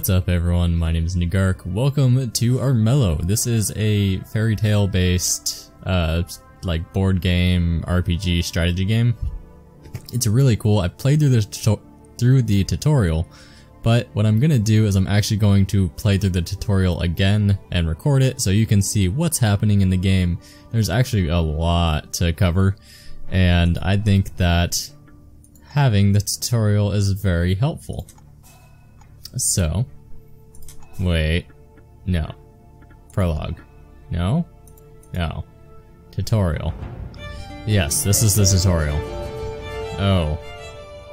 What's up everyone, my name is Negark. Welcome to Armello. This is a fairy tale based, uh, like board game, RPG strategy game. It's really cool. I played through the through the tutorial, but what I'm gonna do is I'm actually going to play through the tutorial again and record it so you can see what's happening in the game. There's actually a lot to cover, and I think that having the tutorial is very helpful. So, wait, no. Prologue. No? No. Tutorial. Yes, this is the tutorial. Oh.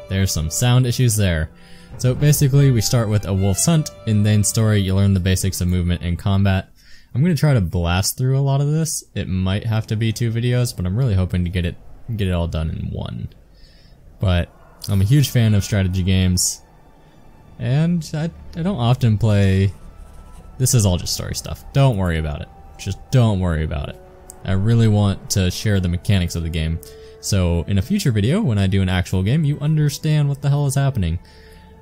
There's some sound issues there. So basically, we start with a wolf's hunt. In Thane's story, you learn the basics of movement and combat. I'm to try to blast through a lot of this. It might have to be two videos, but I'm really hoping to get it get it all done in one. But I'm a huge fan of strategy games. And I, I don't often play... This is all just story stuff. Don't worry about it. Just don't worry about it. I really want to share the mechanics of the game. So in a future video, when I do an actual game, you understand what the hell is happening.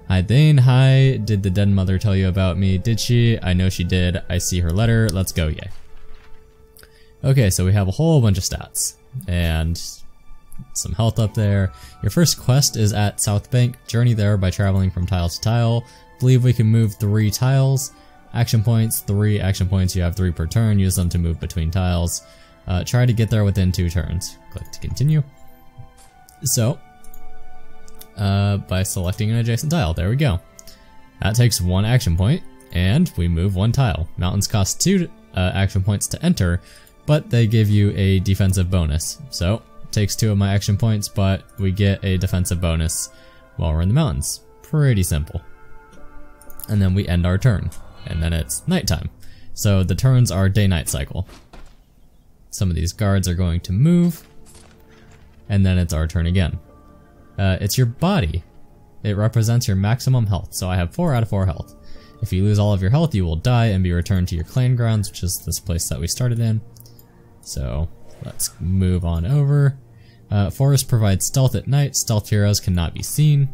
Hi Thane, hi, did the dead mother tell you about me? Did she? I know she did. I see her letter. Let's go, yay. Okay, so we have a whole bunch of stats. And some health up there. Your first quest is at South Bank. Journey there by traveling from tile to tile. Believe we can move three tiles. Action points, three action points. You have three per turn. Use them to move between tiles. Uh, try to get there within two turns. Click to continue. So, uh, by selecting an adjacent tile. There we go. That takes one action point, and we move one tile. Mountains cost two uh, action points to enter, but they give you a defensive bonus. So, takes two of my action points, but we get a defensive bonus while we're in the mountains. Pretty simple. And then we end our turn, and then it's nighttime. So the turns are day-night cycle. Some of these guards are going to move, and then it's our turn again. Uh, it's your body. It represents your maximum health, so I have 4 out of 4 health. If you lose all of your health, you will die and be returned to your clan grounds, which is this place that we started in. So let's move on over. Uh, forest provides stealth at night. Stealth heroes cannot be seen.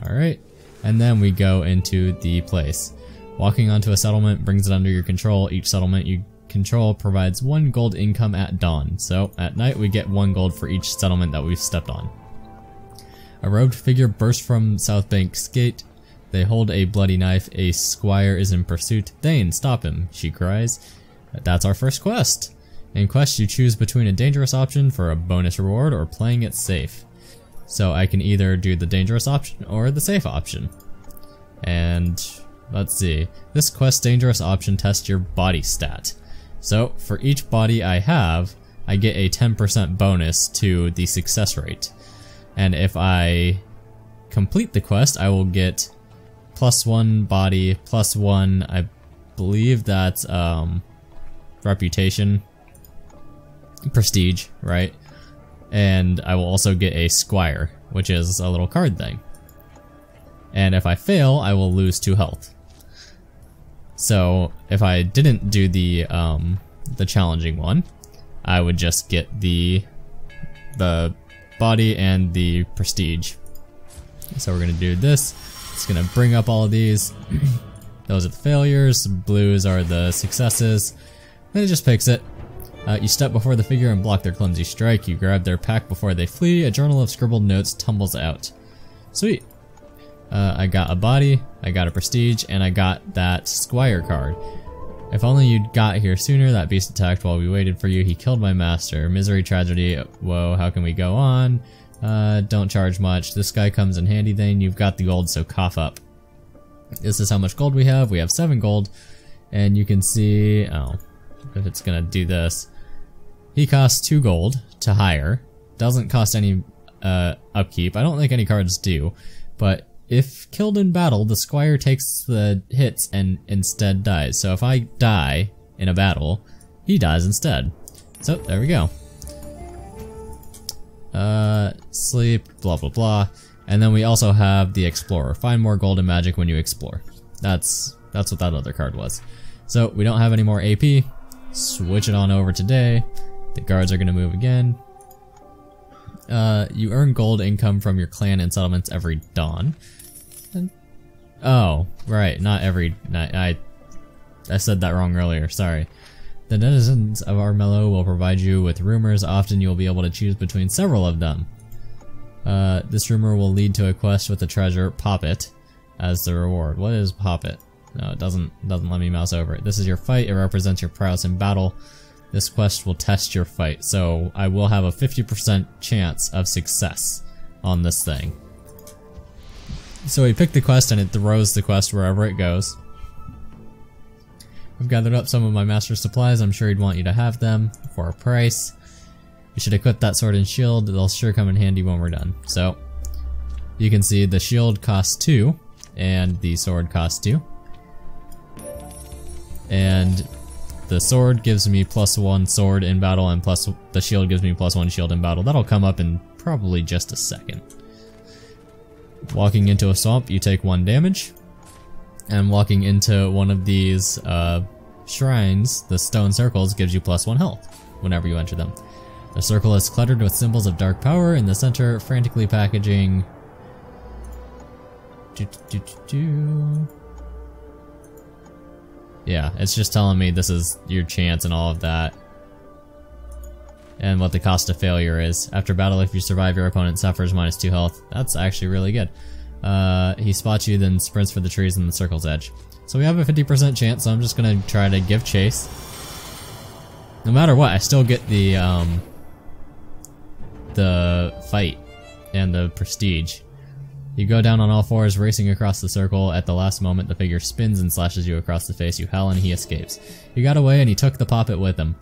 Alright. And then we go into the place. Walking onto a settlement brings it under your control. Each settlement you control provides one gold income at dawn. So at night we get one gold for each settlement that we've stepped on. A robed figure bursts from South Bank's gate. They hold a bloody knife. A squire is in pursuit. Thane, stop him, she cries. That's our first quest. In Quest, you choose between a dangerous option for a bonus reward or playing it safe. So I can either do the dangerous option or the safe option. And let's see. This quest dangerous option tests your body stat. So for each body I have, I get a 10% bonus to the success rate. And if I complete the quest, I will get plus one body, plus one, I believe that's um, reputation prestige, right? And I will also get a squire, which is a little card thing. And if I fail, I will lose two health. So if I didn't do the um, the challenging one, I would just get the the body and the prestige. So we're gonna do this. It's gonna bring up all of these. Those are the failures. Blues are the successes. And it just picks it. Uh, you step before the figure and block their clumsy strike. You grab their pack before they flee. A journal of scribbled notes tumbles out. Sweet. Uh, I got a body, I got a prestige, and I got that squire card. If only you'd got here sooner, that beast attacked while we waited for you. He killed my master. Misery, tragedy, whoa, how can we go on? Uh, don't charge much. This guy comes in handy then. You've got the gold, so cough up. This is how much gold we have. We have 7 gold. And you can see, oh, if it's gonna do this. He costs 2 gold to hire. Doesn't cost any uh, upkeep. I don't think any cards do. But if killed in battle, the squire takes the hits and instead dies. So if I die in a battle, he dies instead. So there we go. Uh, sleep, blah blah blah. And then we also have the explorer. Find more golden magic when you explore. That's that's what that other card was. So we don't have any more AP. Switch it on over today. The guards are going to move again. Uh, you earn gold income from your clan and settlements every dawn. And Oh, right, not every night. I, I said that wrong earlier, sorry. The denizens of Armello will provide you with rumors. Often you will be able to choose between several of them. Uh, this rumor will lead to a quest with the treasure Poppet as the reward. What is Poppet? No, it doesn't doesn't let me mouse over it. This is your fight. It represents your prowess in battle. This quest will test your fight, so I will have a 50% chance of success on this thing. So we pick the quest and it throws the quest wherever it goes. I've gathered up some of my master's supplies. I'm sure he'd want you to have them for a price. You should equip that sword and shield. They'll sure come in handy when we're done. So, you can see the shield costs 2, and the sword costs 2. And the sword gives me plus 1 sword in battle, and plus the shield gives me plus 1 shield in battle. That'll come up in probably just a second. Walking into a swamp, you take 1 damage. And walking into one of these uh, shrines, the stone circles, gives you plus 1 health whenever you enter them. The circle is cluttered with symbols of dark power in the center, frantically packaging. Do, do, do, yeah, it's just telling me this is your chance and all of that. And what the cost of failure is. After battle, if you survive, your opponent suffers minus 2 health. That's actually really good. Uh, he spots you, then sprints for the trees in the circle's edge. So we have a 50% chance, so I'm just gonna try to give chase. No matter what, I still get the, um, the fight and the prestige. You go down on all fours, racing across the circle. At the last moment, the figure spins and slashes you across the face. You howl and he escapes. He got away and he took the poppet with him.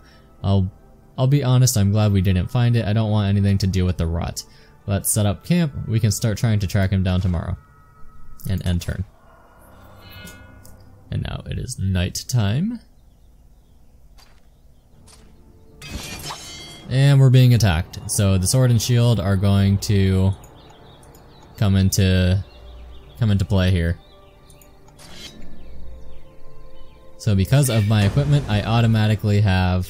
I'll, I'll be honest, I'm glad we didn't find it. I don't want anything to do with the rot. Let's set up camp. We can start trying to track him down tomorrow. And end turn. And now it is night time. And we're being attacked. So the sword and shield are going to come into come into play here. So because of my equipment, I automatically have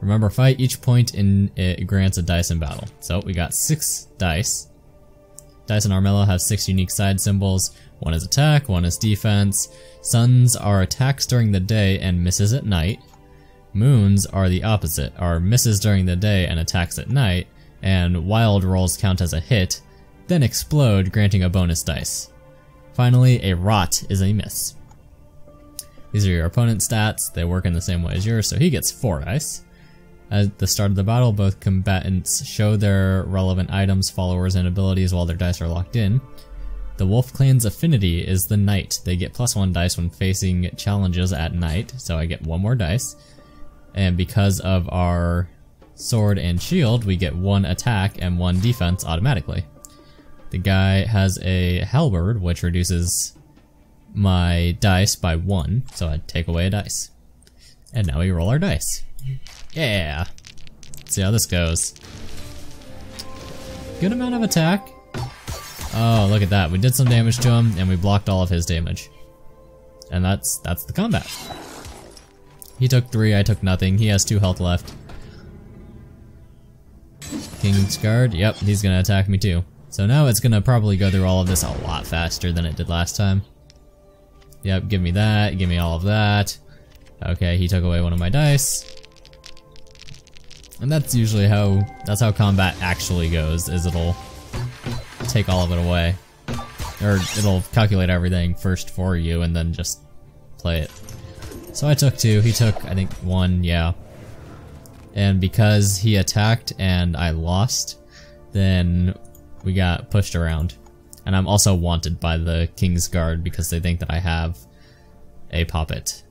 remember fight each point in it grants a dice in battle. So we got six dice. Dice and Armello have six unique side symbols. One is attack, one is defense. Suns are attacks during the day and misses at night. Moons are the opposite, are misses during the day and attacks at night, and wild rolls count as a hit, then explode, granting a bonus dice. Finally, a rot is a miss. These are your opponent's stats, they work in the same way as yours, so he gets 4 dice. At the start of the battle, both combatants show their relevant items, followers, and abilities while their dice are locked in. The Wolf Clan's affinity is the night. They get plus 1 dice when facing challenges at night, so I get 1 more dice. And because of our sword and shield, we get one attack and one defense automatically. The guy has a halberd, which reduces my dice by one, so I take away a dice. And now we roll our dice. Yeah. See how this goes. Good amount of attack. Oh, look at that. We did some damage to him, and we blocked all of his damage. And that's that's the combat. He took three, I took nothing. He has two health left. King's Guard, yep, he's gonna attack me too. So now it's gonna probably go through all of this a lot faster than it did last time. Yep, give me that, give me all of that. Okay, he took away one of my dice. And that's usually how, that's how combat actually goes, is it'll take all of it away. Or it'll calculate everything first for you and then just play it. So I took two, he took, I think, one, yeah. And because he attacked and I lost, then we got pushed around. And I'm also wanted by the King's Guard because they think that I have a poppet.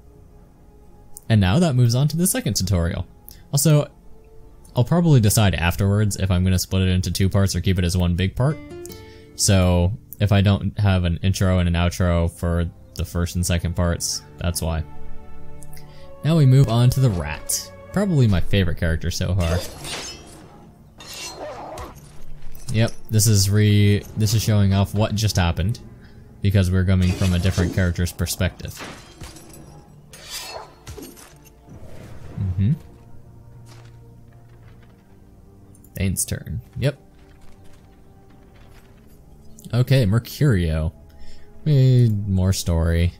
And now that moves on to the second tutorial. Also, I'll probably decide afterwards if I'm going to split it into two parts or keep it as one big part. So if I don't have an intro and an outro for the first and second parts, that's why. Now we move on to the rat. Probably my favorite character so far. Yep, this is re this is showing off what just happened because we're coming from a different character's perspective. Mm-hmm. Thane's turn. Yep. Okay, Mercurio. We more story.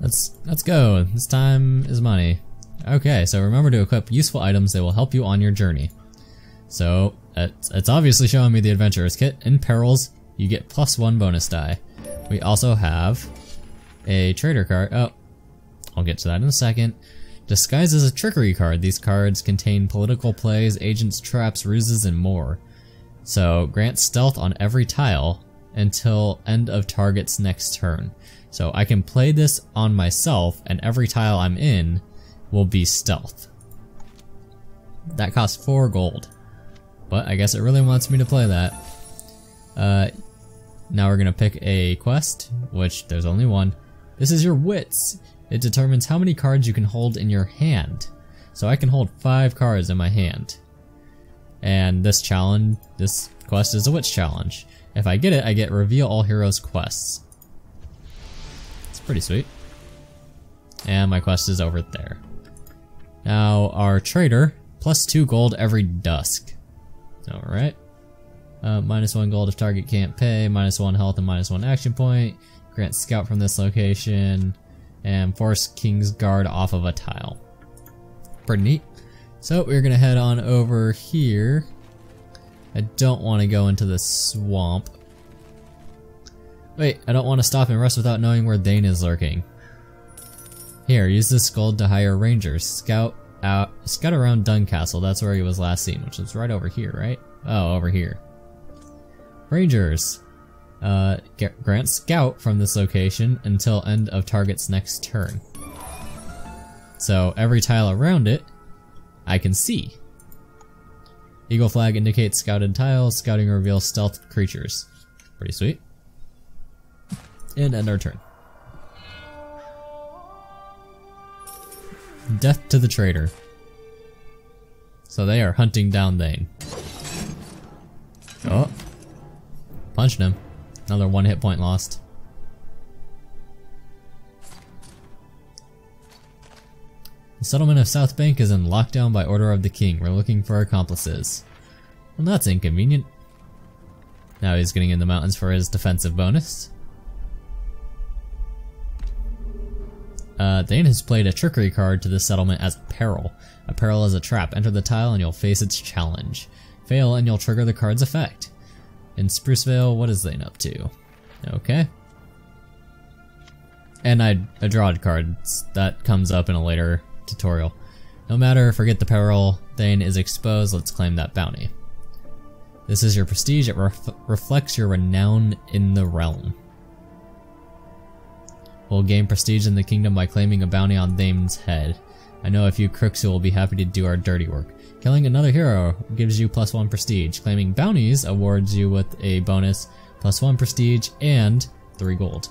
Let's let's go. This time is money. Okay, so remember to equip useful items that will help you on your journey. So it's, it's obviously showing me the adventurer's kit. In perils, you get plus one bonus die. We also have a trader card. Oh, I'll get to that in a second. Disguised as a trickery card, these cards contain political plays, agents, traps, ruses, and more. So grant stealth on every tile until end of target's next turn. So I can play this on myself and every tile I'm in will be stealth. That costs 4 gold. But I guess it really wants me to play that. Uh, now we're gonna pick a quest, which there's only one. This is your wits. It determines how many cards you can hold in your hand. So I can hold 5 cards in my hand. And this challenge, this quest is a wits challenge. If I get it, I get reveal all heroes quests. It's pretty sweet. And my quest is over there. Now our trader, plus 2 gold every dusk. Alright. Uh, minus 1 gold if target can't pay, minus 1 health and minus 1 action point. Grant scout from this location. And force King's Guard off of a tile. Pretty neat. So we're gonna head on over here. I don't want to go into the swamp. Wait, I don't want to stop and rest without knowing where Thane is lurking. Here, use this gold to hire rangers. Scout out, scout around Duncastle. That's where he was last seen, which is right over here, right? Oh, over here. Rangers. Uh, grant scout from this location until end of target's next turn. So every tile around it, I can see. Eagle flag indicates scouted tiles. Scouting reveals stealth creatures. Pretty sweet. And end our turn. Death to the traitor. So they are hunting down Thane. Oh. Punched him. Another one hit point lost. The settlement of South Bank is in lockdown by order of the king. We're looking for accomplices. Well, that's inconvenient. Now he's getting in the mountains for his defensive bonus. Uh, Thane has played a trickery card to this settlement as a peril. A peril is a trap. Enter the tile and you'll face its challenge. Fail and you'll trigger the card's effect. In Sprucevale, what is Thane up to? Okay. And I, I draw card That comes up in a later tutorial. No matter, forget the peril. Thane is exposed. Let's claim that bounty. This is your prestige. It ref reflects your renown in the realm will gain prestige in the kingdom by claiming a bounty on Thane's head. I know a few crooks who will be happy to do our dirty work. Killing another hero gives you plus one prestige. Claiming bounties awards you with a bonus plus one prestige and three gold.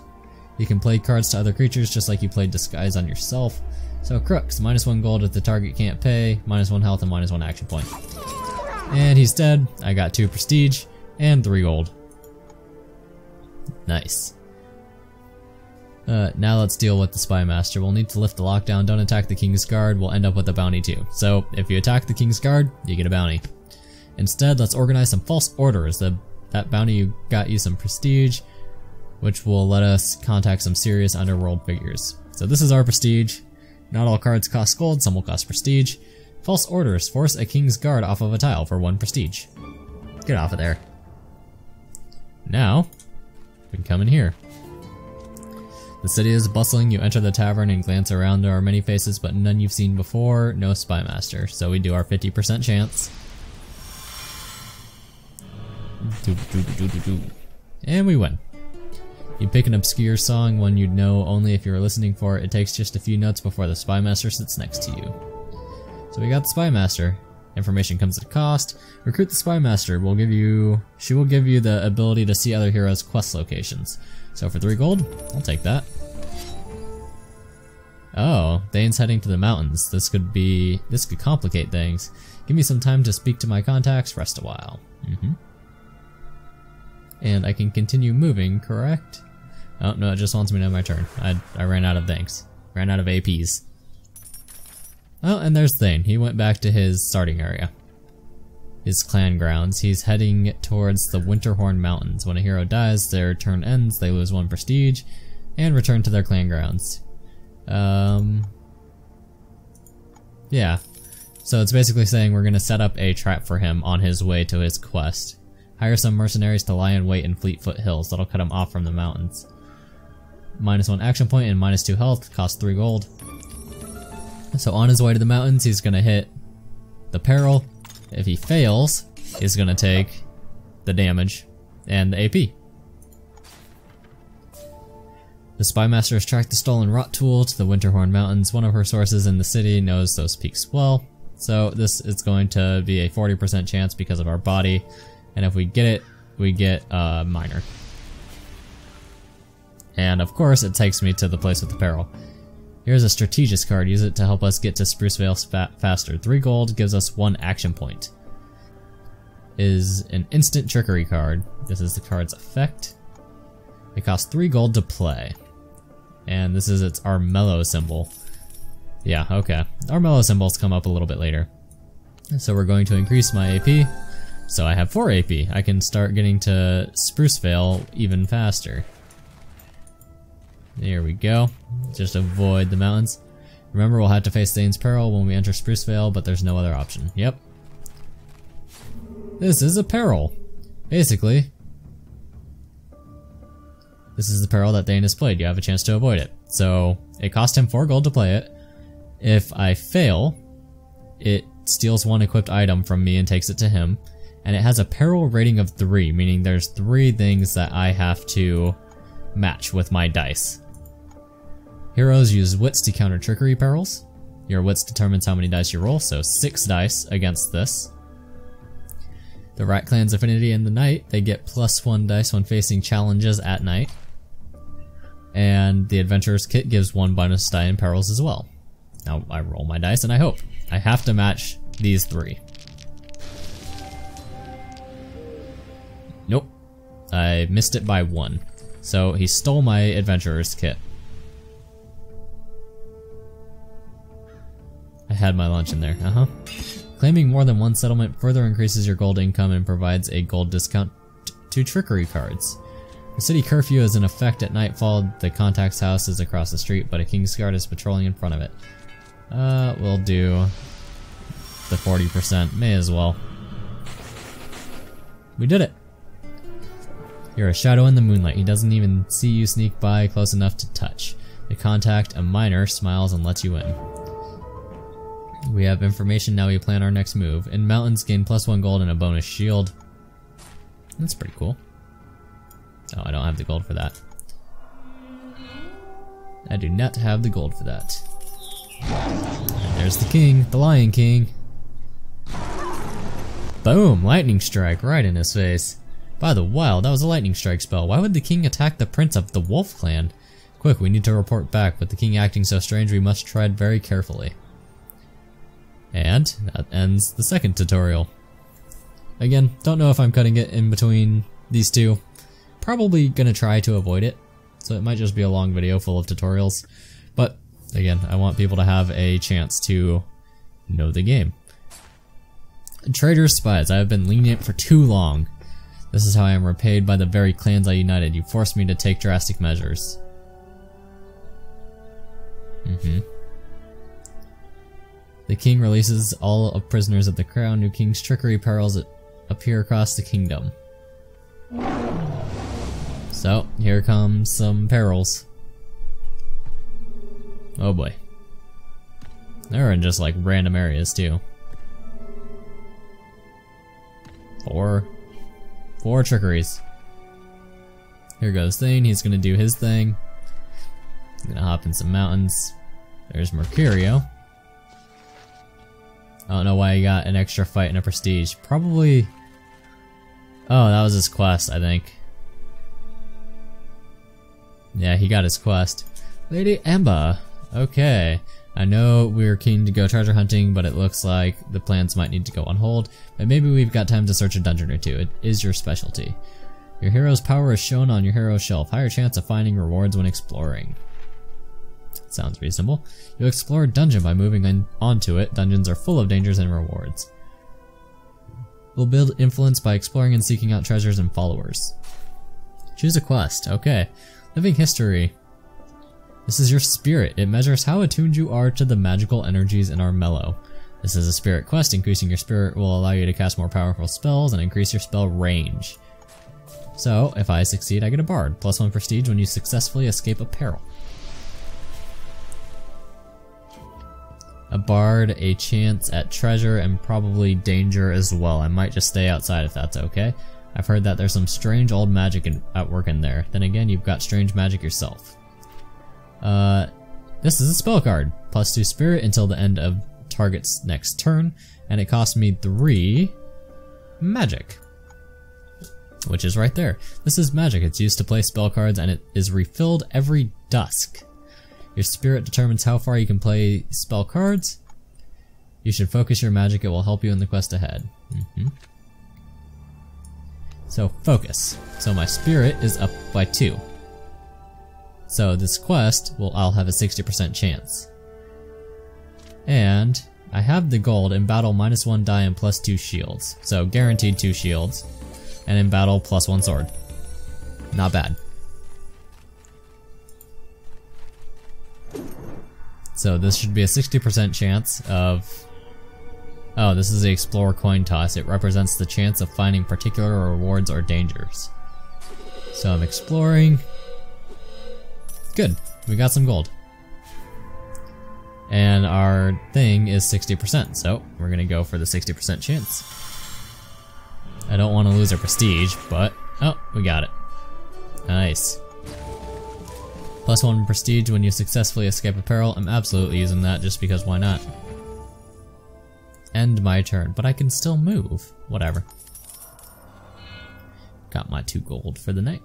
You can play cards to other creatures just like you played disguise on yourself. So crooks, minus one gold if the target can't pay, minus one health and minus one action point. And he's dead. I got two prestige and three gold. Nice. Uh, now let's deal with the Spy Master. We'll need to lift the lockdown. Don't attack the King's Guard. We'll end up with a bounty too. So if you attack the King's Guard, you get a bounty. Instead, let's organize some false orders. The, that bounty got you some prestige, which will let us contact some serious underworld figures. So this is our prestige. Not all cards cost gold, some will cost prestige. False orders. Force a King's Guard off of a tile for one prestige. Get off of there. Now, we can come in here. The city is bustling, you enter the tavern and glance around. There are many faces, but none you've seen before. No spy master. So we do our 50% chance. And we win. You pick an obscure song, one you'd know only if you were listening for it. It takes just a few notes before the spy master sits next to you. So we got the spy master. Information comes at a cost. Recruit the spy master. Will give you. She will give you the ability to see other heroes' quest locations. So for three gold, I'll take that. Oh, Thane's heading to the mountains. This could be, this could complicate things. Give me some time to speak to my contacts, rest a while. Mm -hmm. And I can continue moving, correct? Oh, no, it just wants me to know my turn. I, I ran out of things. Ran out of APs. Oh, and there's Thane. He went back to his starting area. His clan grounds. He's heading towards the Winterhorn Mountains. When a hero dies, their turn ends, they lose one prestige, and return to their clan grounds. Um, yeah. So it's basically saying we're going to set up a trap for him on his way to his quest. Hire some mercenaries to lie in wait in Fleetfoot Hills. That'll cut him off from the mountains. Minus one action point and minus two health, cost three gold. So on his way to the mountains, he's going to hit the peril. If he fails, he's to take the damage and the AP. The Spymaster has tracked the stolen rot tool to the Winterhorn Mountains. One of her sources in the city knows those peaks well. So this is going to be a 40% chance because of our body. And if we get it, we get a minor. And of course, it takes me to the place with the peril. Here's a strategist card. Use it to help us get to Sprucevale faster. 3 gold gives us 1 action point. Is an instant trickery card. This is the card's effect. It costs 3 gold to play and this is its Armello symbol. Yeah, okay. Armello symbols come up a little bit later. So we're going to increase my AP, so I have 4 AP. I can start getting to Sprucevale even faster. There we go. Just avoid the mountains. Remember, we'll have to face Thane's Peril when we enter Sprucevale, but there's no other option. Yep. This is a peril. Basically, this is the peril that Thane has played. You have a chance to avoid it. So it cost him 4 gold to play it. If I fail, it steals one equipped item from me and takes it to him. And it has a peril rating of 3, meaning there's 3 things that I have to match with my dice. Heroes use wits to counter trickery perils. Your wits determines how many dice you roll, so 6 dice against this. The Rat Clan's affinity in the night, they get plus 1 dice when facing challenges at night and the Adventurer's Kit gives one bonus die in perils as well. Now I roll my dice and I hope. I have to match these three. Nope. I missed it by one. So he stole my Adventurer's Kit. I had my lunch in there, uh-huh. Claiming more than one settlement further increases your gold income and provides a gold discount to trickery cards. The city curfew is in effect at nightfall. The contact's house is across the street, but a King's Guard is patrolling in front of it. Uh, we'll do the 40%. May as well. We did it! You're a shadow in the moonlight. He doesn't even see you sneak by close enough to touch. The contact, a miner, smiles and lets you in. We have information now we plan our next move. In mountains, gain plus one gold and a bonus shield. That's pretty cool. Oh, I don't have the gold for that. I do not have the gold for that. And there's the king, the Lion King. Boom! Lightning strike right in his face. By the wild, that was a lightning strike spell. Why would the king attack the prince of the wolf clan? Quick, we need to report back. With the king acting so strange, we must tread very carefully. And that ends the second tutorial. Again, don't know if I'm cutting it in between these two. Probably gonna try to avoid it, so it might just be a long video full of tutorials. But again, I want people to have a chance to know the game. Traitors spies, I have been lenient for too long. This is how I am repaid by the very clans I united. You forced me to take drastic measures. Mm-hmm. The king releases all of prisoners of the crown. New king's trickery perils appear across the kingdom. So, here comes some perils. Oh boy. They're in just like random areas too. Four. Four trickeries. Here goes Thane, he's gonna do his thing. gonna hop in some mountains. There's Mercurio. I don't know why he got an extra fight and a prestige. Probably... Oh, that was his quest, I think. Yeah, he got his quest. Lady Amber. Okay. I know we're keen to go treasure hunting, but it looks like the plans might need to go on hold, but maybe we've got time to search a dungeon or two. It is your specialty. Your hero's power is shown on your hero's shelf. Higher chance of finding rewards when exploring. Sounds reasonable. You explore a dungeon by moving on onto it. Dungeons are full of dangers and rewards. We'll build influence by exploring and seeking out treasures and followers. Choose a quest. Okay. Living history. This is your spirit. It measures how attuned you are to the magical energies in Armello. This is a spirit quest. Increasing your spirit will allow you to cast more powerful spells and increase your spell range. So, if I succeed, I get a bard. Plus one prestige when you successfully escape a peril. A bard, a chance at treasure, and probably danger as well. I might just stay outside if that's okay. I've heard that there's some strange old magic in, at work in there. Then again, you've got strange magic yourself. Uh, this is a spell card. Plus 2 spirit until the end of target's next turn. And it costs me 3 magic. Which is right there. This is magic. It's used to play spell cards and it is refilled every dusk. Your spirit determines how far you can play spell cards. You should focus your magic, it will help you in the quest ahead. Mm -hmm. So focus. So my spirit is up by 2. So this quest, well, I'll have a 60% chance. And I have the gold in battle minus 1 die and plus 2 shields. So guaranteed 2 shields. And in battle plus 1 sword. Not bad. So this should be a 60% chance of... Oh, this is the Explorer coin toss. It represents the chance of finding particular rewards or dangers. So I'm exploring. Good, we got some gold. And our thing is 60%, so we're gonna go for the 60% chance. I don't want to lose our prestige, but... Oh, we got it. Nice. Plus one prestige when you successfully escape a peril. I'm absolutely using that just because why not? End my turn, but I can still move. Whatever. Got my two gold for the night.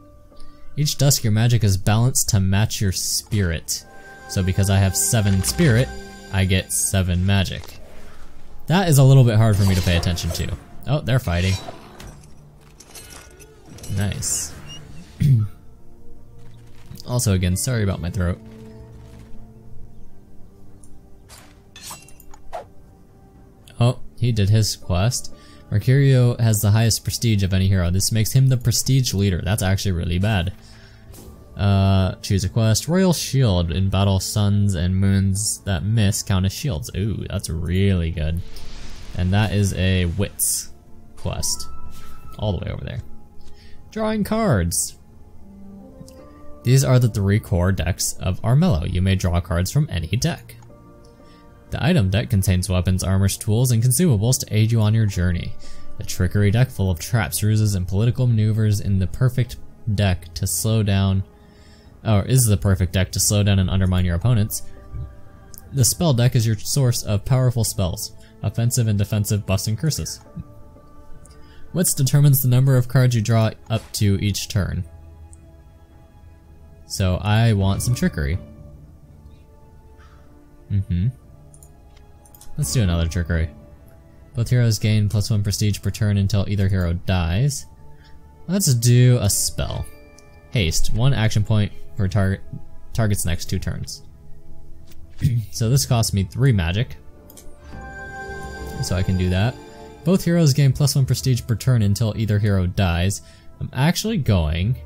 Each dusk your magic is balanced to match your spirit. So because I have seven spirit, I get seven magic. That is a little bit hard for me to pay attention to. Oh, they're fighting. Nice. Also, again, sorry about my throat. Oh, he did his quest. Mercurio has the highest prestige of any hero. This makes him the prestige leader. That's actually really bad. Uh, choose a quest. Royal Shield. In battle, suns and moons that miss count as shields. Ooh, that's really good. And that is a Wits quest. All the way over there. Drawing cards. These are the three core decks of Armello. You may draw cards from any deck. The item deck contains weapons, armors, tools, and consumables to aid you on your journey. The trickery deck full of traps, ruses, and political maneuvers in the perfect deck to slow down or is the perfect deck to slow down and undermine your opponents. The spell deck is your source of powerful spells, offensive and defensive buffs and curses. Wits determines the number of cards you draw up to each turn. So I want some trickery. Mm-hmm. Let's do another trickery. Both heroes gain plus one prestige per turn until either hero dies. Let's do a spell. Haste, one action point for target target's next two turns. so this costs me three magic. So I can do that. Both heroes gain plus one prestige per turn until either hero dies. I'm actually going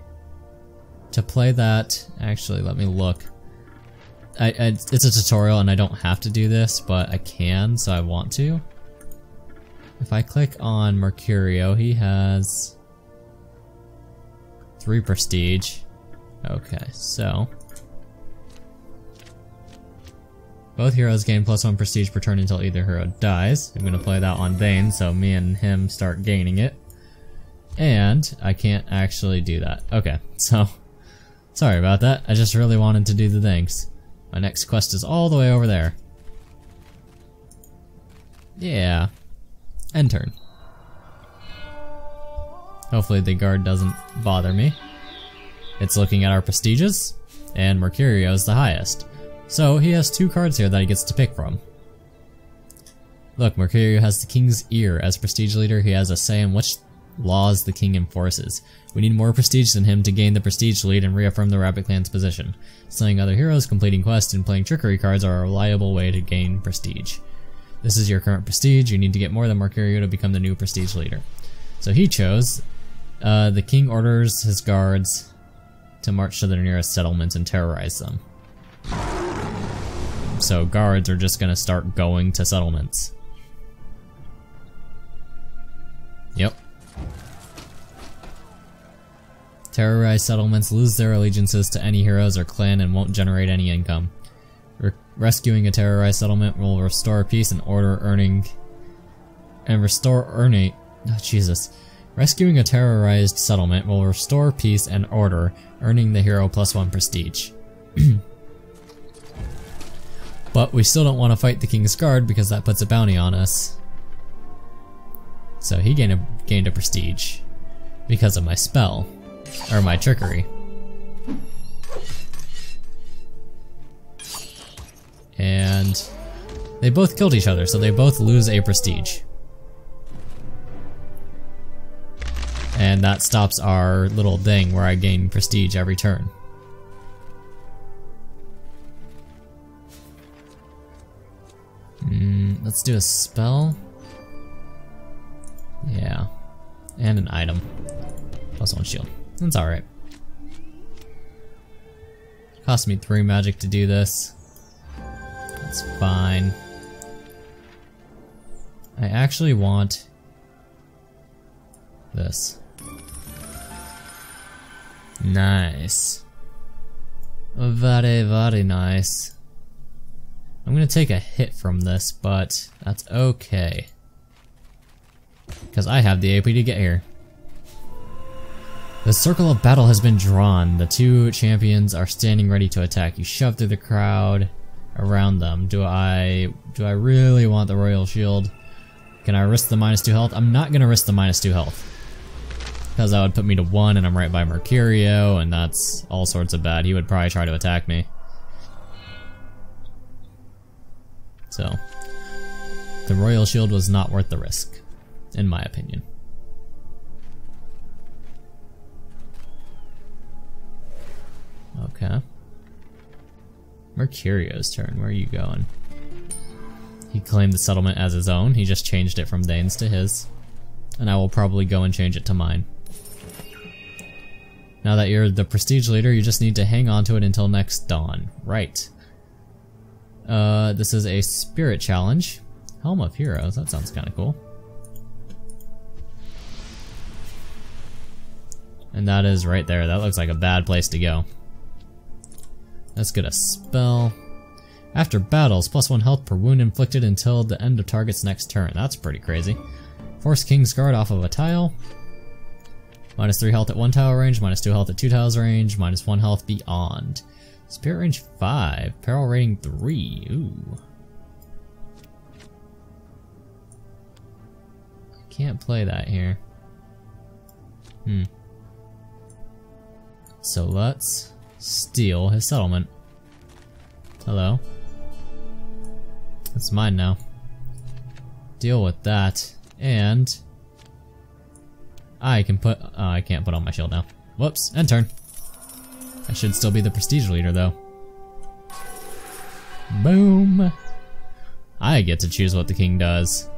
to play that, actually, let me look. I, I, it's a tutorial and I don't have to do this, but I can, so I want to. If I click on Mercurio, he has three prestige. Okay, so both heroes gain plus one prestige per turn until either hero dies. I'm gonna play that on Thane, so me and him start gaining it. And I can't actually do that. Okay, so Sorry about that, I just really wanted to do the things. My next quest is all the way over there. Yeah. End turn. Hopefully the guard doesn't bother me. It's looking at our prestiges, and Mercurio is the highest. So he has two cards here that he gets to pick from. Look, Mercurio has the King's Ear. As prestige leader, he has a say in which laws the king enforces. We need more prestige than him to gain the prestige lead and reaffirm the Rabbit Clan's position. Slaying other heroes, completing quests, and playing trickery cards are a reliable way to gain prestige. This is your current prestige. You need to get more than Mercurio to become the new prestige leader. So he chose. Uh, the king orders his guards to march to the nearest settlements and terrorize them. So guards are just gonna start going to settlements. Yep. Terrorized settlements, lose their allegiances to any heroes or clan and won't generate any income. Re rescuing a terrorized settlement will restore peace and order earning and restore earning oh, Jesus. Rescuing a terrorized settlement will restore peace and order, earning the hero plus one prestige. but we still don't want to fight the King's Guard because that puts a bounty on us. So he gained a, gained a prestige because of my spell, or my trickery. And they both killed each other, so they both lose a prestige. And that stops our little thing where I gain prestige every turn. Mm, let's do a spell. Yeah. And an item. Plus one shield. That's alright. Cost me three magic to do this. That's fine. I actually want this. Nice. Very, very nice. I'm gonna take a hit from this, but that's okay. Because I have the AP to get here. The circle of battle has been drawn. The two champions are standing ready to attack. You shove through the crowd around them. Do I do I really want the royal shield? Can I risk the minus two health? I'm not gonna risk the minus two health. Because that would put me to one and I'm right by Mercurio and that's all sorts of bad. He would probably try to attack me. So, the royal shield was not worth the risk, in my opinion. Okay. Mercurio's turn. Where are you going? He claimed the settlement as his own. He just changed it from Thane's to his. And I will probably go and change it to mine. Now that you're the prestige leader, you just need to hang on to it until next dawn. Right. Uh, this is a spirit challenge. Helm of Heroes, that sounds kind of cool. And that is right there. That looks like a bad place to go. Let's get a spell. After battles, plus one health per wound inflicted until the end of target's next turn. That's pretty crazy. Force King's Guard off of a tile. Minus 3 health at 1 tile range, minus 2 health at 2 tiles range, minus 1 health beyond. Spirit range 5, peril rating 3. Ooh. Can't play that here. Hmm. So let's steal his settlement. Hello. It's mine now. Deal with that. And I can put, uh, I can't put on my shield now. Whoops, end turn. I should still be the prestige leader though. Boom. I get to choose what the king does.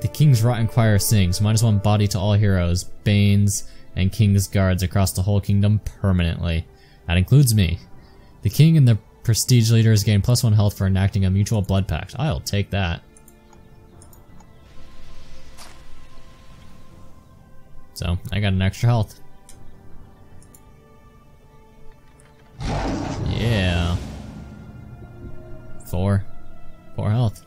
The king's rotten choir sings, minus one body to all heroes, banes, and king's guards across the whole kingdom permanently. That includes me. The king and the prestige leaders gain plus one health for enacting a mutual blood pact. I'll take that. So, I got an extra health. Yeah. Four. Four health.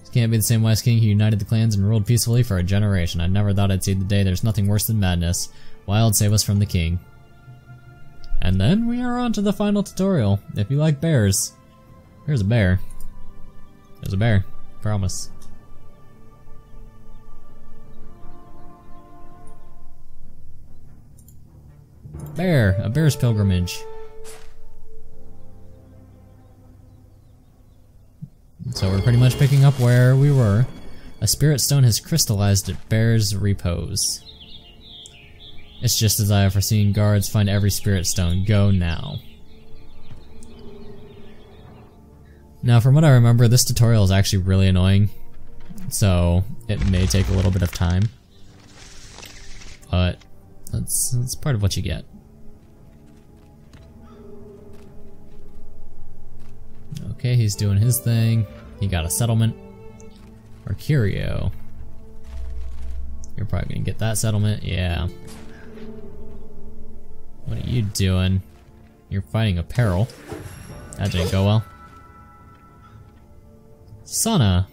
This can't be the same West King who united the clans and ruled peacefully for a generation. I never thought I'd see the day there's nothing worse than madness. Wild save us from the king. And then we are on to the final tutorial. If you like bears, here's a bear. There's a bear. Promise. Bear, a bear's pilgrimage. So we're pretty much picking up where we were. A spirit stone has crystallized at Bear's Repose. It's just as I have foreseen guards find every spirit stone. Go now. Now from what I remember, this tutorial is actually really annoying, so it may take a little bit of time. But that's, that's part of what you get. Okay, he's doing his thing. He got a settlement. Mercurio. You're probably gonna get that settlement, yeah. What are you doing? You're fighting a peril. That didn't go well. Sana.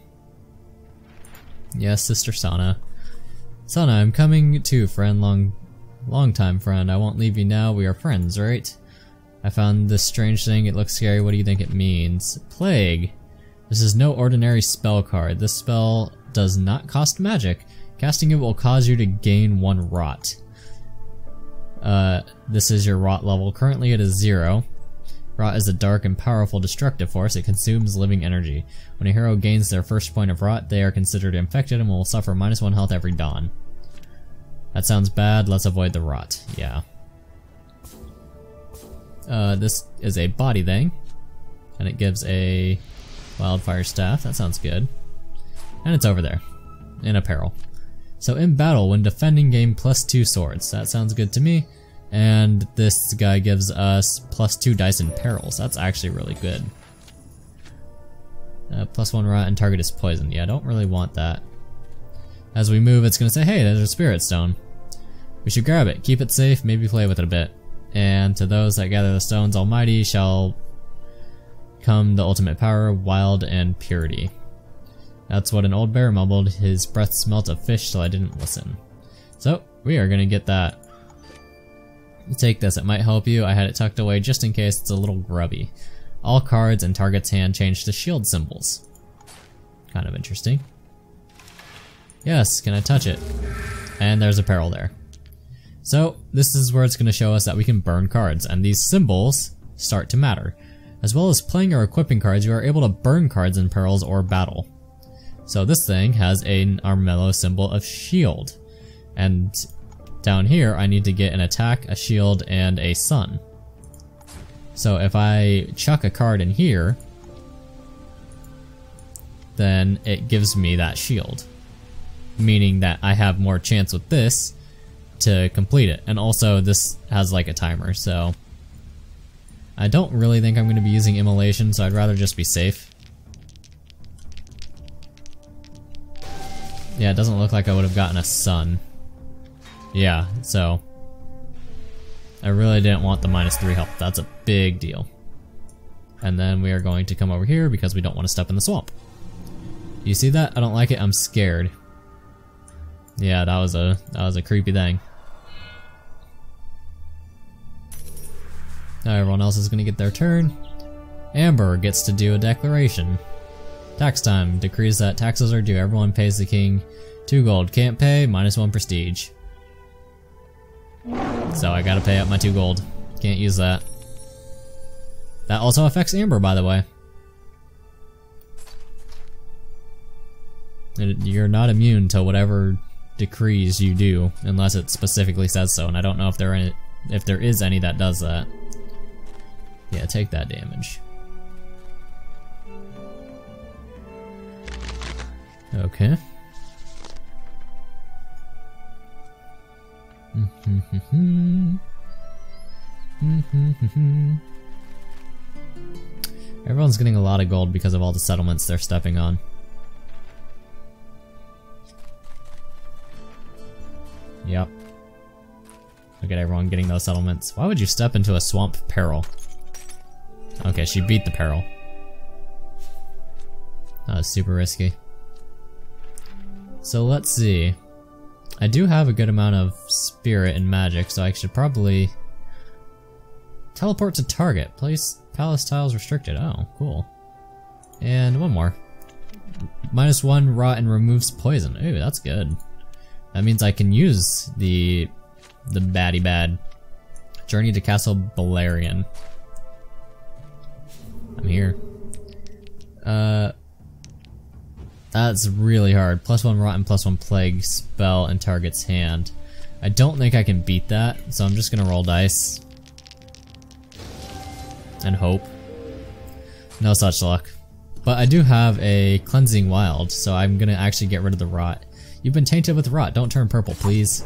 Yes, Sister Sana. Sana, I'm coming too, friend. Long, long time friend. I won't leave you now. We are friends, right? I found this strange thing. It looks scary. What do you think it means? Plague. This is no ordinary spell card. This spell does not cost magic. Casting it will cause you to gain one rot. Uh, this is your rot level. Currently it is zero. Rot is a dark and powerful destructive force. It consumes living energy. When a hero gains their first point of rot, they are considered infected and will suffer minus one health every dawn. That sounds bad. Let's avoid the rot. Yeah. Uh, this is a body thing, and it gives a wildfire staff. That sounds good. And it's over there, in apparel. So in battle, when defending, gain plus two swords. That sounds good to me. And this guy gives us plus two dice in perils. That's actually really good. Uh, plus one rot and target is poisoned. Yeah, I don't really want that. As we move, it's gonna say, hey, there's a spirit stone. We should grab it, keep it safe, maybe play with it a bit and to those that gather the stones almighty shall come the ultimate power, wild and purity. That's what an old bear mumbled, his breath smelt of fish so I didn't listen. So, we are gonna get that. Take this, it might help you, I had it tucked away just in case it's a little grubby. All cards and target's hand change to shield symbols. Kind of interesting. Yes, can I touch it? And there's a peril there. So this is where it's going to show us that we can burn cards, and these symbols start to matter. As well as playing or equipping cards, you are able to burn cards in perils or battle. So this thing has an Armello symbol of shield. And down here, I need to get an attack, a shield, and a sun. So if I chuck a card in here, then it gives me that shield. Meaning that I have more chance with this to complete it. And also this has like a timer, so I don't really think I'm going to be using immolation, so I'd rather just be safe. Yeah, it doesn't look like I would have gotten a sun. Yeah, so I really didn't want the minus 3 health. That's a big deal. And then we are going to come over here because we don't want to step in the swamp. You see that? I don't like it. I'm scared. Yeah, that was a that was a creepy thing. Now everyone else is gonna get their turn. Amber gets to do a declaration. Tax time decrees that taxes are due. Everyone pays the king two gold. Can't pay, minus one prestige. So I gotta pay up my two gold. Can't use that. That also affects Amber, by the way. You're not immune to whatever decrees you do, unless it specifically says so, and I don't know if there any, if there is any that does that. Yeah, take that damage. Okay. Everyone's getting a lot of gold because of all the settlements they're stepping on. Yep. Look at everyone getting those settlements. Why would you step into a swamp peril? Okay, she beat the peril. That was super risky. So let's see. I do have a good amount of spirit and magic, so I should probably teleport to target. Place palace tiles restricted. Oh, cool. And one more. Minus one rot and removes poison. Ooh, that's good. That means I can use the the baddie bad. Journey to Castle Balerion. I'm here. Uh, that's really hard. Plus one rotten, plus one plague spell and target's hand. I don't think I can beat that, so I'm just gonna roll dice. And hope. No such luck. But I do have a cleansing wild, so I'm gonna actually get rid of the rot. You've been tainted with rot, don't turn purple, please.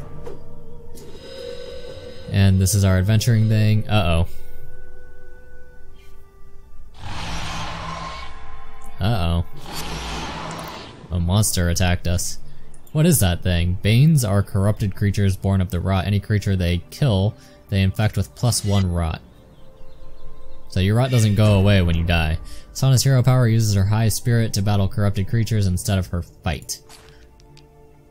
And this is our adventuring thing. Uh-oh. Uh-oh. A monster attacked us. What is that thing? Banes are corrupted creatures born of the rot. Any creature they kill, they infect with plus one rot. So your rot doesn't go away when you die. Sana's hero power uses her high spirit to battle corrupted creatures instead of her fight.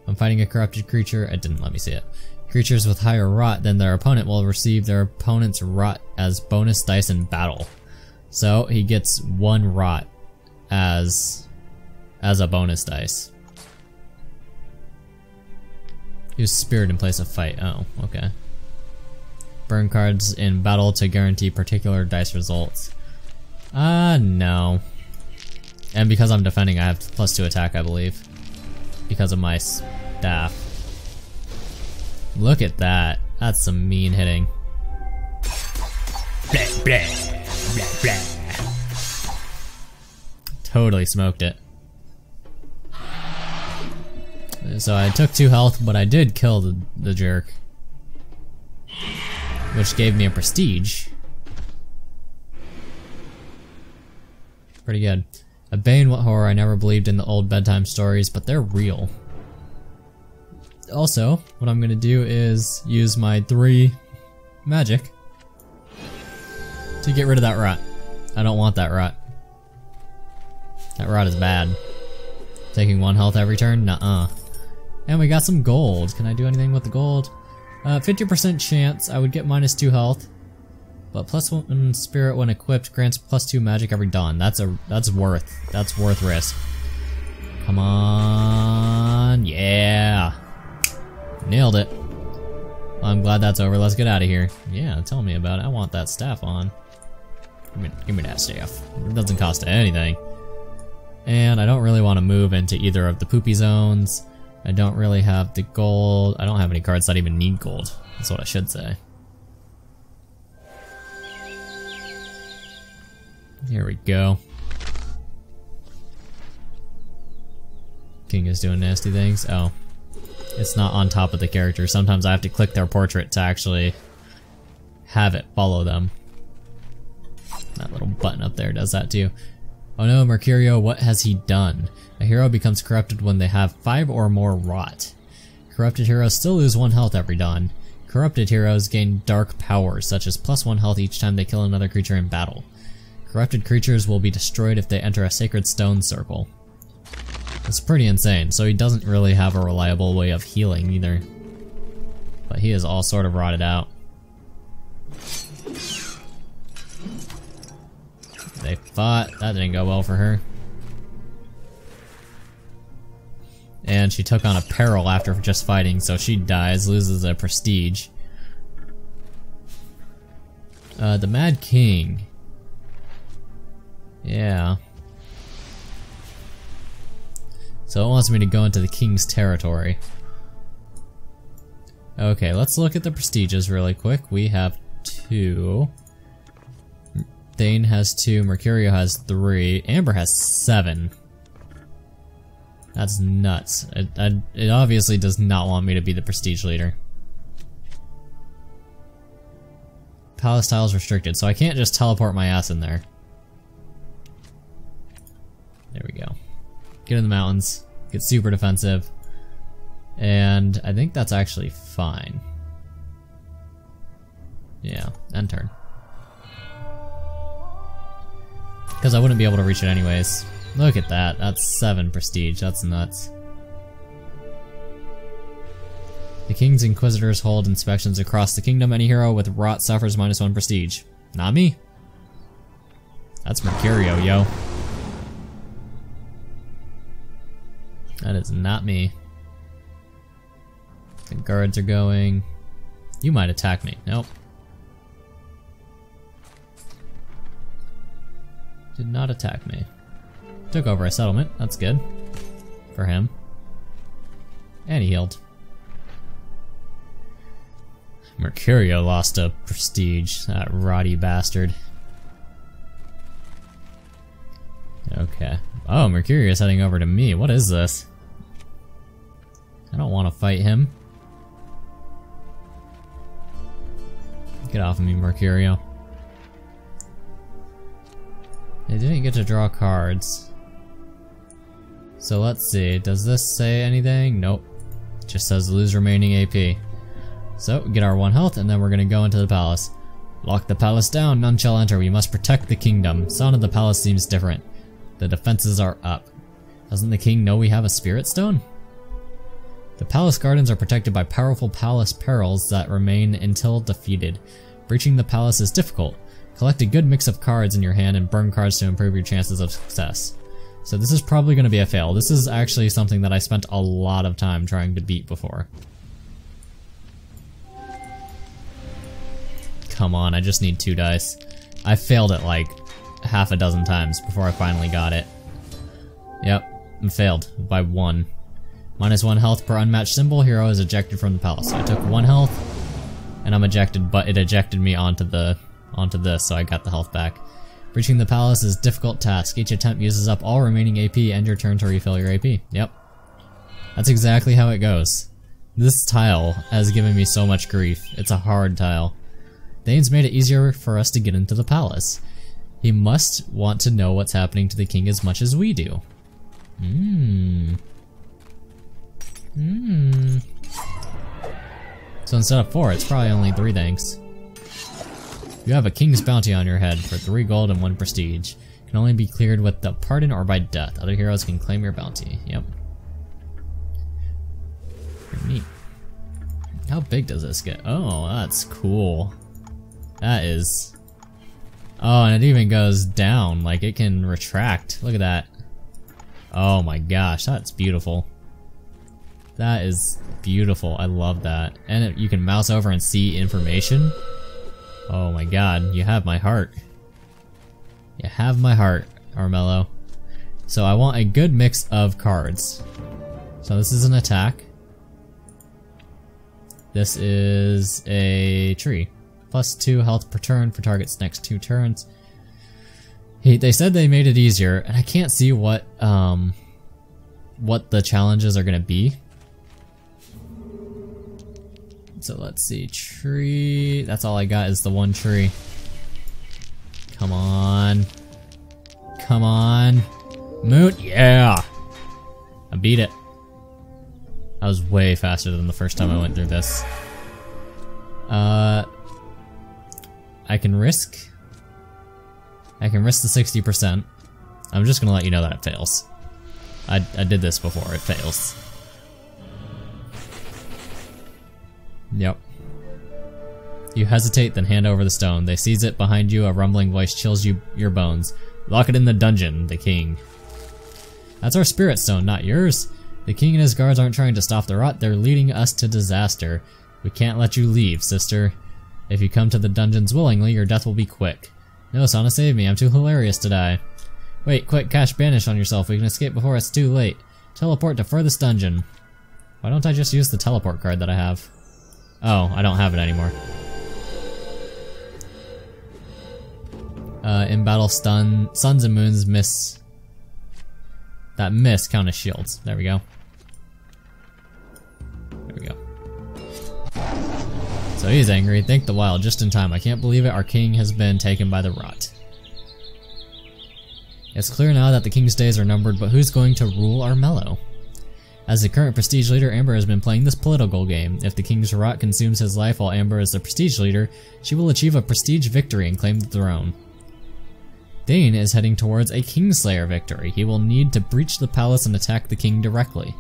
I'm fighting a corrupted creature, it didn't let me see it. Creatures with higher rot than their opponent will receive their opponent's rot as bonus dice in battle. So he gets one rot as as a bonus dice. Use spirit in place of fight. Oh, okay. Burn cards in battle to guarantee particular dice results. Ah, uh, no. And because I'm defending, I have plus two attack, I believe. Because of my staff. Look at that. That's some mean hitting. Blah, blah, blah. Totally smoked it. So I took two health, but I did kill the, the jerk. Which gave me a prestige. Pretty good. A Bane what horror I never believed in the old bedtime stories, but they're real. Also, what I'm gonna do is use my three magic to get rid of that rot. I don't want that rot. That rod is bad. Taking one health every turn? Nuh-uh. And we got some gold. Can I do anything with the gold? 50% uh, chance I would get minus 2 health. But plus 1 spirit when equipped grants plus 2 magic every dawn. That's a that's worth. That's worth risk. Come on. Yeah. Nailed it. Well, I'm glad that's over. Let's get out of here. Yeah, tell me about it. I want that staff on. Give me, give me that staff. It doesn't cost anything. And I don't really want to move into either of the poopy zones. I don't really have the gold. I don't have any cards that even need gold. That's what I should say. Here we go. King is doing nasty things. Oh. It's not on top of the character. Sometimes I have to click their portrait to actually have it follow them. That little button up there does that too. Oh no, Mercurio, what has he done? A hero becomes corrupted when they have 5 or more rot. Corrupted heroes still lose 1 health every dawn. Corrupted heroes gain dark powers, such as plus 1 health each time they kill another creature in battle. Corrupted creatures will be destroyed if they enter a sacred stone circle. It's pretty insane, so he doesn't really have a reliable way of healing either. But he is all sort of rotted out. They fought. That didn't go well for her. And she took on a peril after just fighting, so she dies, loses a prestige. Uh, the Mad King. Yeah. So it wants me to go into the King's territory. Okay, let's look at the prestiges really quick. We have two. Thane has two, Mercurio has three, Amber has seven. That's nuts. It, I, it obviously does not want me to be the prestige leader. Palace tile is restricted, so I can't just teleport my ass in there. There we go. Get in the mountains, get super defensive, and I think that's actually fine. Yeah, end turn. Because I wouldn't be able to reach it anyways. Look at that. That's 7 prestige. That's nuts. The King's Inquisitors hold inspections across the kingdom. Any hero with rot suffers minus 1 prestige. Not me. That's Mercurio, yo. That is not me. The guards are going. You might attack me. Nope. Did not attack me. Took over a settlement, that's good. For him. And he healed. Mercurio lost a prestige, that rotty bastard. Okay. Oh, Mercurio is heading over to me. What is this? I don't want to fight him. Get off of me, Mercurio. I didn't get to draw cards. So let's see, does this say anything? Nope. Just says lose remaining AP. So, get our one health, and then we're gonna go into the palace. Lock the palace down, none shall enter, we must protect the kingdom. Sound of the palace seems different. The defenses are up. Doesn't the king know we have a spirit stone? The palace gardens are protected by powerful palace perils that remain until defeated. Breaching the palace is difficult. Collect a good mix of cards in your hand and burn cards to improve your chances of success. So this is probably going to be a fail. This is actually something that I spent a lot of time trying to beat before. Come on, I just need two dice. I failed it like half a dozen times before I finally got it. Yep, I failed by one. Minus one health per unmatched symbol, hero is ejected from the palace. So I took one health, and I'm ejected, but it ejected me onto the onto this, so I got the health back. Reaching the palace is a difficult task. Each attempt uses up all remaining AP and your turn to refill your AP. Yep. That's exactly how it goes. This tile has given me so much grief. It's a hard tile. Thane's made it easier for us to get into the palace. He must want to know what's happening to the king as much as we do. Hmm. Hmm. So instead of four, it's probably only three thanks. You have a king's bounty on your head for three gold and one prestige. Can only be cleared with the pardon or by death. Other heroes can claim your bounty. Yep. Pretty neat. How big does this get? Oh, that's cool. That is... Oh, and it even goes down. Like, it can retract. Look at that. Oh my gosh, that's beautiful. That is beautiful. I love that. And it, you can mouse over and see information. Oh my god, you have my heart. You have my heart, Armello. So I want a good mix of cards. So this is an attack. This is a tree. Plus 2 health per turn for target's next two turns. He, they said they made it easier, and I can't see what um, what the challenges are going to be. So let's see, tree, that's all I got is the one tree. Come on. Come on. Moot, yeah! I beat it. I was way faster than the first time I went through this. Uh, I can risk. I can risk the 60%. I'm just gonna let you know that it fails. I, I did this before, it fails. Yep. You hesitate, then hand over the stone. They seize it behind you, a rumbling voice chills you your bones. Lock it in the dungeon, the king. That's our spirit stone, not yours. The king and his guards aren't trying to stop the rot, they're leading us to disaster. We can't let you leave, sister. If you come to the dungeons willingly, your death will be quick. No, Sana, save me, I'm too hilarious to die. Wait, quick, cast banish on yourself, we can escape before it's too late. Teleport to furthest dungeon. Why don't I just use the teleport card that I have? Oh, I don't have it anymore. Uh, in battle stun, suns and moons miss. That miss count as shields. There we go. There we go. So he's angry. Thank the wild, just in time. I can't believe it. Our king has been taken by the rot. It's clear now that the king's days are numbered, but who's going to rule Armello? As the current prestige leader, Amber has been playing this political game. If the King's Rot consumes his life while Amber is the prestige leader, she will achieve a prestige victory and claim the throne. Thane is heading towards a Kingslayer victory. He will need to breach the palace and attack the king directly.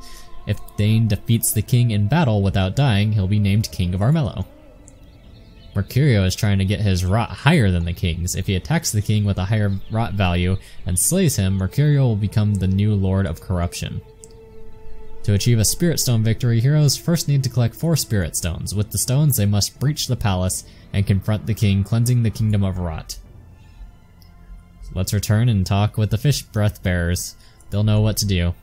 If Thane defeats the king in battle without dying, he'll be named King of Armello. Mercurio is trying to get his rot higher than the king's. If he attacks the king with a higher rot value and slays him, Mercurio will become the new Lord of Corruption. To achieve a Spirit Stone victory, heroes first need to collect four Spirit Stones. With the stones, they must breach the palace and confront the king, cleansing the kingdom of Rot. Let's return and talk with the Fish Breath Bearers. They'll know what to do.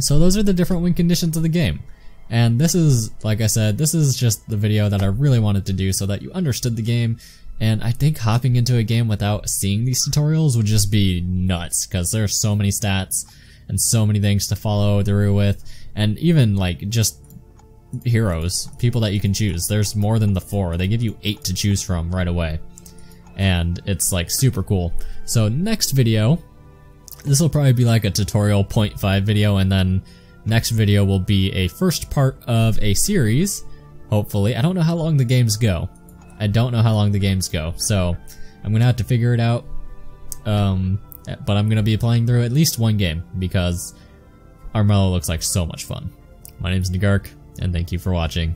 So those are the different win conditions of the game. And this is, like I said, this is just the video that I really wanted to do so that you understood the game And I think hopping into a game without seeing these tutorials would just be nuts because there are so many stats and so many things to follow through with and even like just heroes, people that you can choose. There's more than the four. They give you eight to choose from right away. And it's like super cool. So next video, this will probably be like a tutorial 0.5 video and then next video will be a first part of a series, hopefully. I don't know how long the games go. I don't know how long the games go, so I'm gonna have to figure it out. Um, but I'm gonna be playing through at least one game because Armello looks like so much fun. My name's Negark, and thank you for watching.